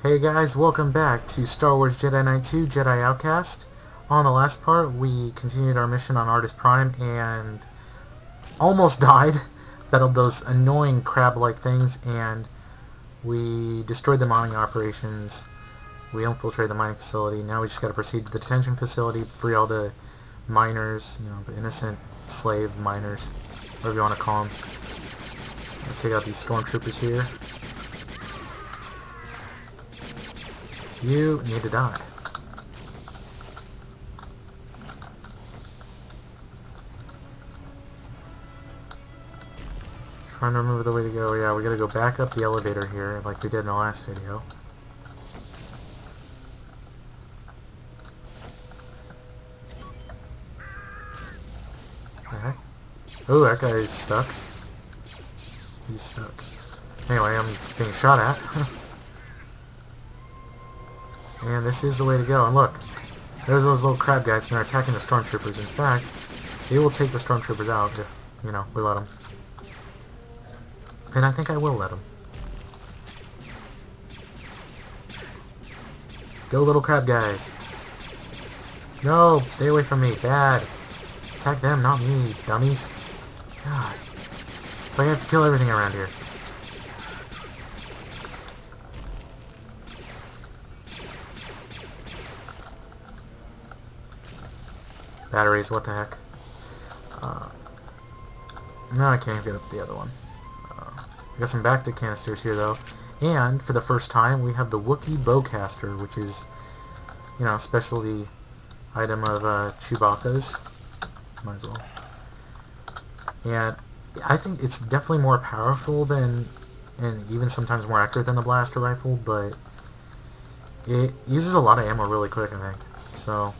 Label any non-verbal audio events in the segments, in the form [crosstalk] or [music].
Hey guys, welcome back to Star Wars Jedi Knight 2 Jedi Outcast. On the last part, we continued our mission on Artus Prime and almost [laughs] died. Battled those annoying crab-like things and we destroyed the mining operations. We infiltrated the mining facility. Now we just gotta proceed to the detention facility, free all the miners, you know, the innocent slave miners, whatever you want to call them. Take out these stormtroopers here. You need to die. Trying to remember the way to go. Yeah, we gotta go back up the elevator here, like we did in the last video. Oh, that guy is stuck. He's stuck. Anyway, I'm being shot at. [laughs] and this is the way to go. And look, there's those little crab guys, and they're attacking the stormtroopers. In fact, they will take the stormtroopers out if, you know, we let them. And I think I will let them. Go, little crab guys. No, stay away from me. Bad. Attack them, not me, dummies. God. So I have to kill everything around here. Batteries, what the heck? Uh, no, I can't get up the other one. Uh, I got some bacta canisters here, though. And, for the first time, we have the Wookiee Bowcaster, which is, you know, a specialty item of uh, Chewbacca's. Might as well. And I think it's definitely more powerful than, and even sometimes more accurate than the blaster rifle, but it uses a lot of ammo really quick, I think. So,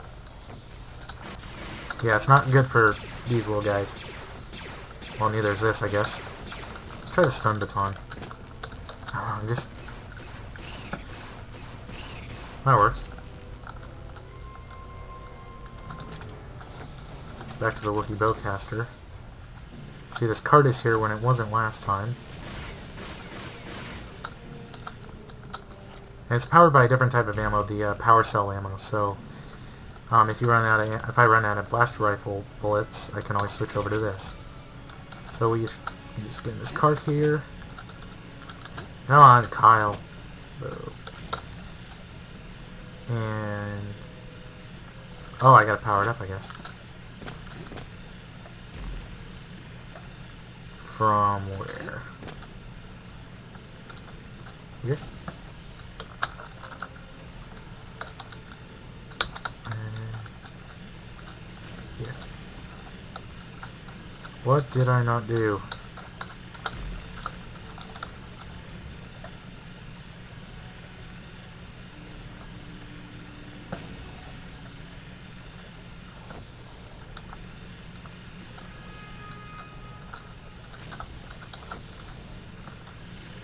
yeah, it's not good for these little guys. Well, neither is this, I guess. Let's try the stun baton. Just... That works. Back to the Wookiee Bowcaster. See, this card is here when it wasn't last time. And it's powered by a different type of ammo, the uh, power cell ammo. So, um, if you run out of, if I run out of blaster rifle bullets, I can always switch over to this. So we just, we just get in this cart here. Come on, Kyle. And oh, I gotta power it up, I guess. From where? Here? Here. What did I not do?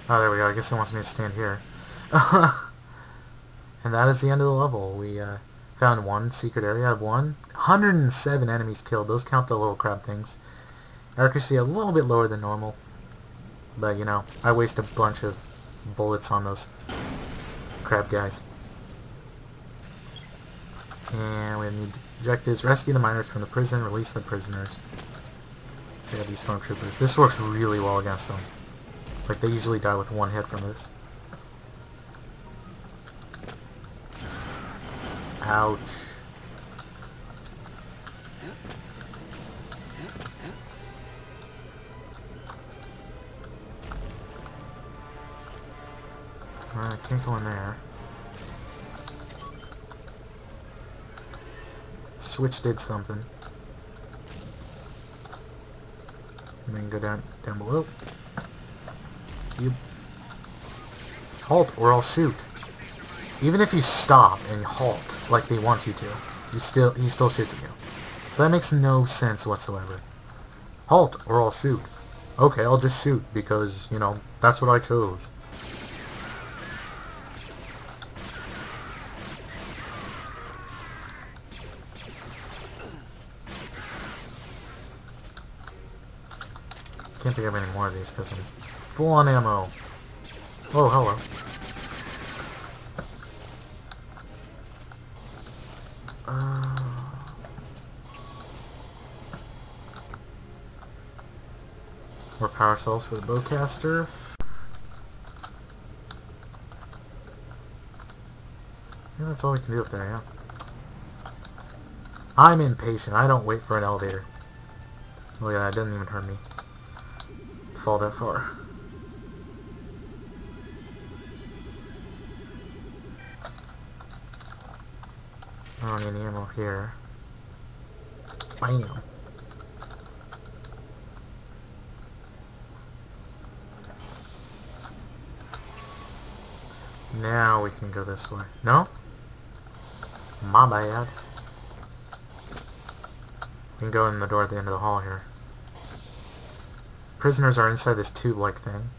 Oh, there we go. I guess it wants me to stand here. [laughs] and that is the end of the level. We uh, found one secret area of one. 107 enemies killed. Those count the little crab things. Accuracy a little bit lower than normal. But, you know, I waste a bunch of bullets on those crab guys. And we new objectives. Rescue the miners from the prison. Release the prisoners. So got these stormtroopers. This works really well against them. Like, they usually die with one hit from this. Ouch. Can't go in there. Switch did something. And then go down down below. You halt or I'll shoot. Even if you stop and halt like they want you to, you still he still shoots at you. So that makes no sense whatsoever. Halt or I'll shoot. Okay, I'll just shoot because, you know, that's what I chose. think I have any more of these because I'm full on ammo. Oh, hello. Uh... More power cells for the bowcaster. Yeah, that's all we can do up there, yeah. I'm impatient. I don't wait for an elevator. Oh yeah, that, it doesn't even hurt me. Fall that far. I don't need any ammo here. Bam. Now we can go this way. No? My bad. We can go in the door at the end of the hall here. Prisoners are inside this tube-like thing.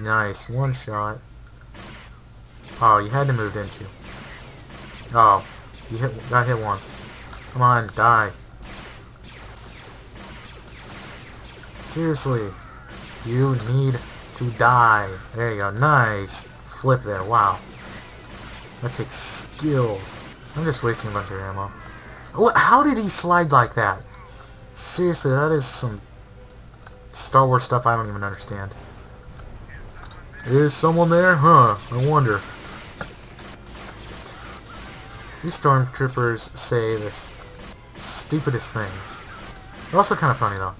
Nice, one shot. Oh, you had to move, didn't you? Oh, you hit, got hit once. Come on, die. Seriously, you need to die. There you go, nice. Flip there, wow. That takes skills. I'm just wasting a bunch of ammo. How did he slide like that? Seriously, that is some Star Wars stuff I don't even understand. Is someone there? Huh, I wonder. These stormtroopers say the stupidest things. They're also kind of funny, though.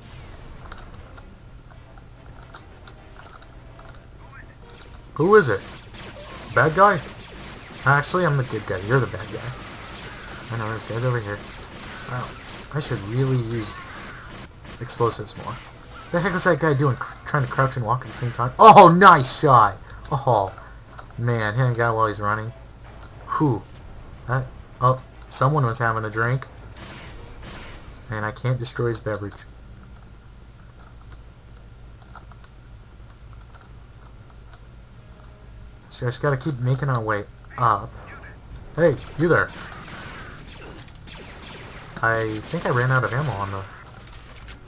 Who is it? Bad guy? Actually, I'm the good guy. You're the bad guy. I know, this guy's over here. Wow. I should really use explosives more. The heck was that guy doing? trying to crouch and walk at the same time? Oh, nice shot! Oh, man, hit a guy while he's running. Whew. That, oh, someone was having a drink. And I can't destroy his beverage. So I just gotta keep making our way up. Hey, you there. I think I ran out of ammo on the...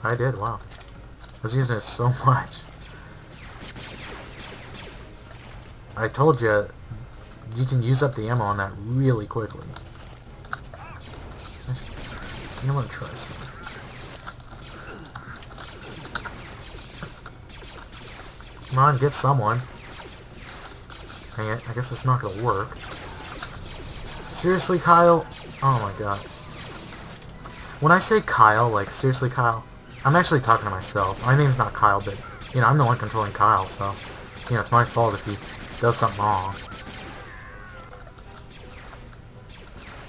I did, wow. I was using it so [laughs] much. I told you, you can use up the ammo on that really quickly. I'm gonna try some. Come on, get someone. Dang it, I guess it's not gonna work. Seriously, Kyle? Oh my god. When I say Kyle, like, seriously, Kyle, I'm actually talking to myself. My name's not Kyle, but, you know, I'm the one controlling Kyle, so, you know, it's my fault if he does something wrong.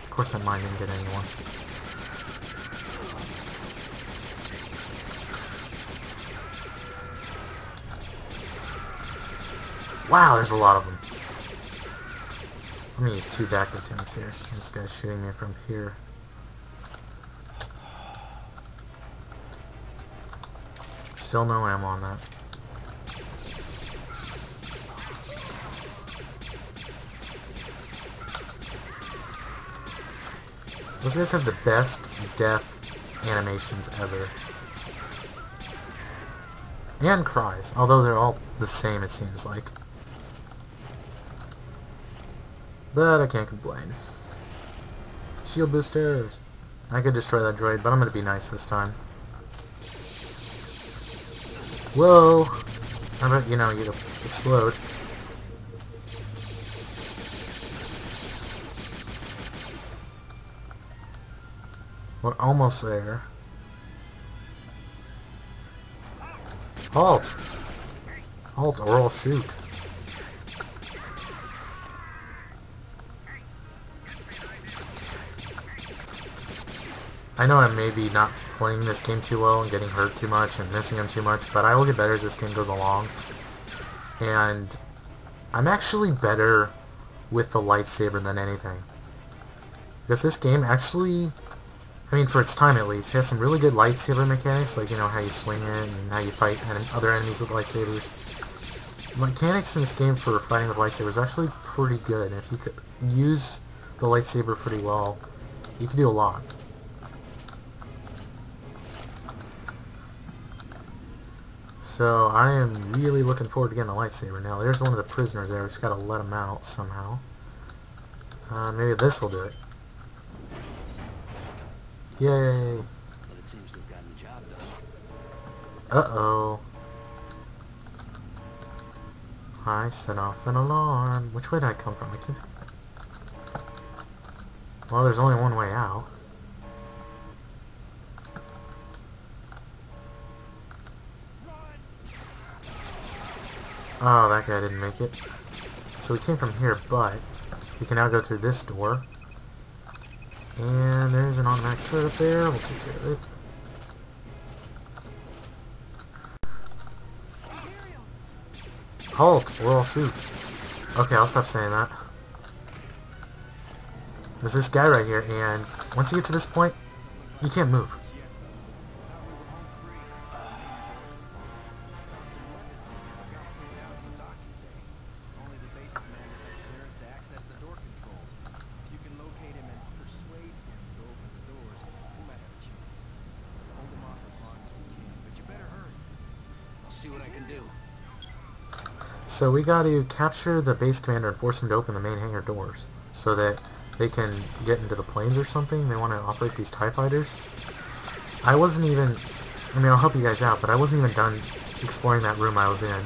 Of course that mine didn't get anyone. Wow, there's a lot of them. I'm use two backup tanks here. This guy's shooting me from here. Still no ammo on that. Those guys have the best death animations ever. And cries, although they're all the same it seems like. But I can't complain. Shield boosters! I could destroy that droid, but I'm gonna be nice this time. Whoa! How about, you know, you explode? We're almost there. Halt! Halt or I'll shoot. I know I'm maybe not playing this game too well and getting hurt too much and missing them too much, but I will get better as this game goes along. And I'm actually better with the lightsaber than anything. Because this game actually, I mean for its time at least, has some really good lightsaber mechanics, like you know how you swing it and how you fight other enemies with lightsabers. Mechanics in this game for fighting with lightsabers is actually pretty good, and if you could use the lightsaber pretty well, you can do a lot. So I am really looking forward to getting a lightsaber now. There's one of the prisoners there. We just gotta let him out somehow. Uh, maybe this will do it. Yay! But it seems to have gotten the job done. Uh-oh. I set off an alarm. Which way did I come from? I can't... Well, there's only one way out. Oh, that guy didn't make it. So we came from here, but we can now go through this door. And there's an automatic turret up there. We'll take care of it. Halt! Or I'll shoot. Okay, I'll stop saying that. There's this guy right here, and once you get to this point, you can't move. So we got to capture the base commander and force him to open the main hangar doors so that they can get into the planes or something. They want to operate these TIE fighters. I wasn't even, I mean I'll help you guys out, but I wasn't even done exploring that room I was in.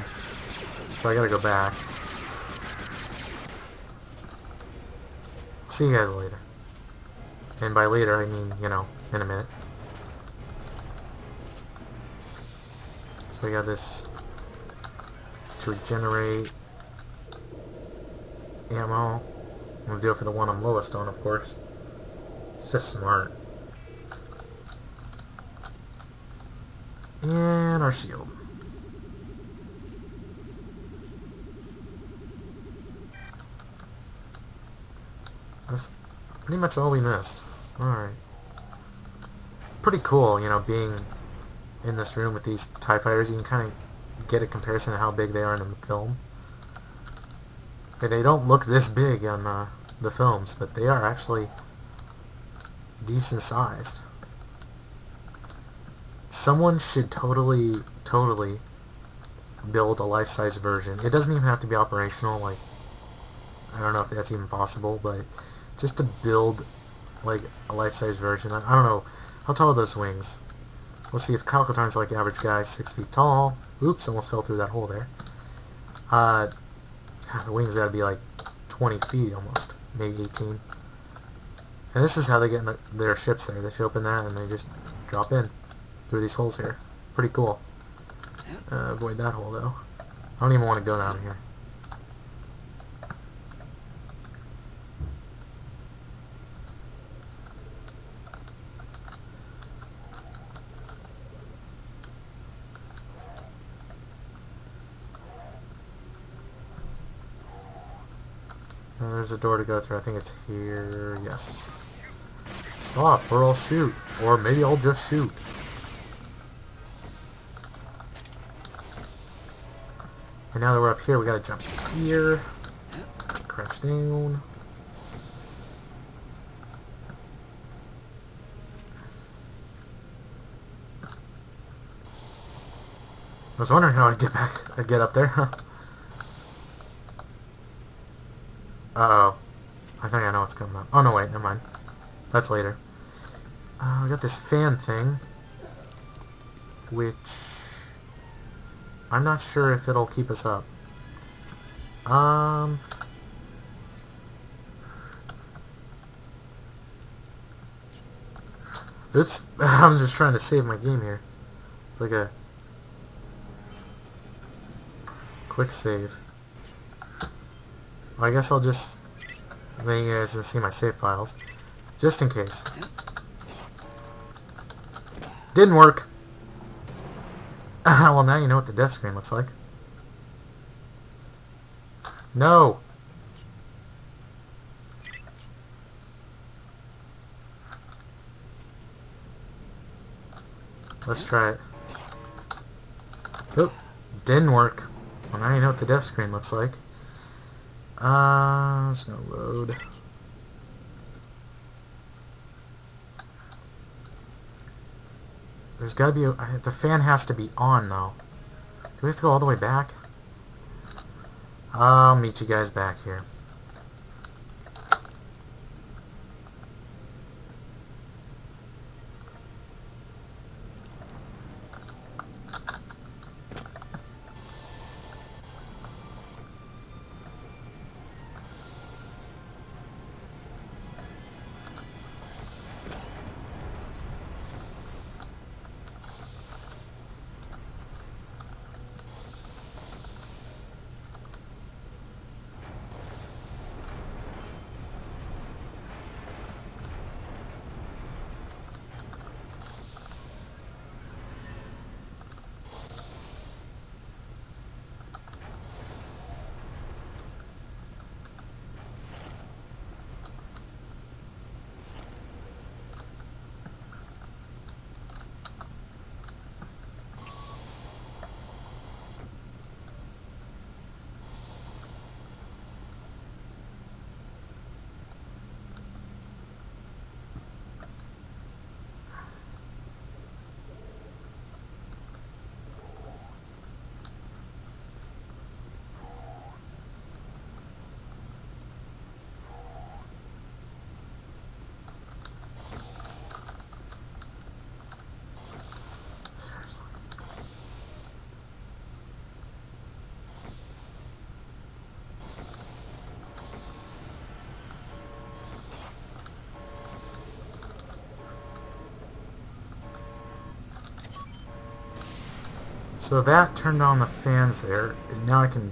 So I gotta go back. See you guys later. And by later I mean, you know, in a minute. So we got this regenerate ammo. I'm gonna do it for the one I'm lowest on, of course. It's just smart. And our shield. That's pretty much all we missed. Alright. Pretty cool, you know, being in this room with these TIE fighters. You can kind of get a comparison of how big they are in the film. They don't look this big on uh, the films, but they are actually decent sized. Someone should totally, totally build a life-size version. It doesn't even have to be operational, like, I don't know if that's even possible, but just to build, like, a life-size version. I, I don't know, how tall are those wings? We'll see if Kyle Katarn's like average guy, six feet tall. Oops, almost fell through that hole there. Uh, the wings gotta be like 20 feet almost, maybe 18. And this is how they get the, their ships there. They show up in that and they just drop in through these holes here. Pretty cool. Uh, avoid that hole though. I don't even want to go down here. Uh, there's a door to go through. I think it's here. Yes. Stop, or I'll shoot. Or maybe I'll just shoot. And now that we're up here, we gotta jump here. Crouch down. I was wondering how I'd get back, I'd get up there. Uh-oh. I think I know what's coming up. Oh, no, wait, never mind. That's later. Uh, we got this fan thing, which I'm not sure if it'll keep us up. Um... Oops, [laughs] I'm just trying to save my game here. It's like a quick save. I guess I'll just let you guys see my save files, just in case. Didn't work. [laughs] well, now you know what the death screen looks like. No! Let's try it. Oop, didn't work. Well, now you know what the death screen looks like. Uh, it's gonna load. There's gotta be a, the fan has to be on though. Do we have to go all the way back? I'll meet you guys back here. So that turned on the fans there. and Now I can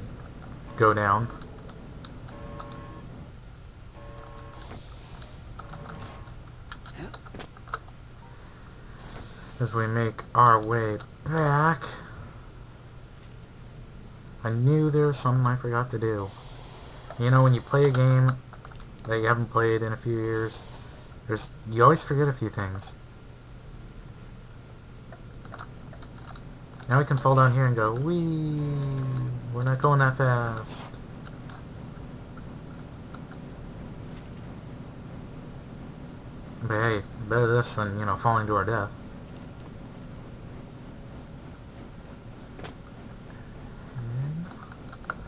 go down. As we make our way back. I knew there was something I forgot to do. You know, when you play a game that you haven't played in a few years, there's you always forget a few things. Now we can fall down here and go, wee. We're not going that fast. But hey, better this than, you know, falling to our death.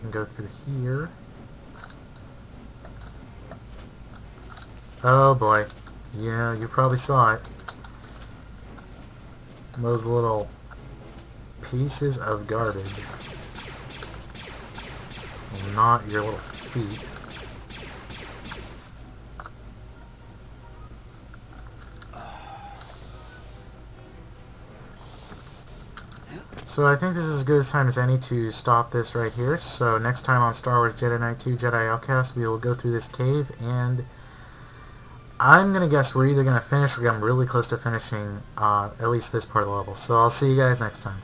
And go through here. Oh boy. Yeah, you probably saw it. Those little pieces of garbage. Not your little feet. So I think this is as good a time as any to stop this right here. So next time on Star Wars Jedi Knight 2 Jedi Outcast, we will go through this cave and I'm going to guess we're either going to finish or I'm really close to finishing uh, at least this part of the level. So I'll see you guys next time.